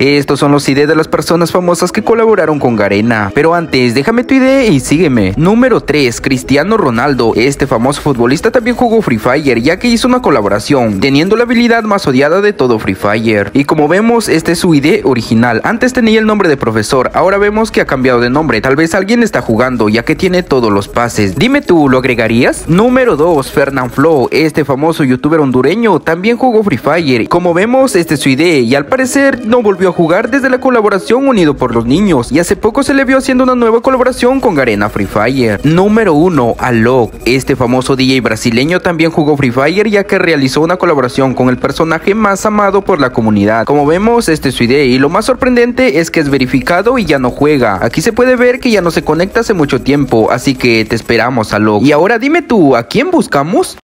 Estos son los ID de las personas famosas que colaboraron con Garena. Pero antes, déjame tu ID y sígueme. Número 3. Cristiano Ronaldo. Este famoso futbolista también jugó Free Fire, ya que hizo una colaboración, teniendo la habilidad más odiada de todo Free Fire. Y como vemos, este es su ID original. Antes tenía el nombre de profesor, ahora vemos que ha cambiado de nombre. Tal vez alguien está jugando, ya que tiene todos los pases. Dime tú, ¿lo agregarías? Número 2. Fernand Flo. Este famoso youtuber hondureño también jugó Free Fire. Como vemos, este es su ID y al parecer no volvió a jugar desde la colaboración Unido por los Niños y hace poco se le vio haciendo una nueva colaboración con Garena Free Fire. Número 1, Alok. Este famoso DJ brasileño también jugó Free Fire ya que realizó una colaboración con el personaje más amado por la comunidad. Como vemos, este es su ID y lo más sorprendente es que es verificado y ya no juega. Aquí se puede ver que ya no se conecta hace mucho tiempo, así que te esperamos Alok. Y ahora dime tú, ¿a quién buscamos?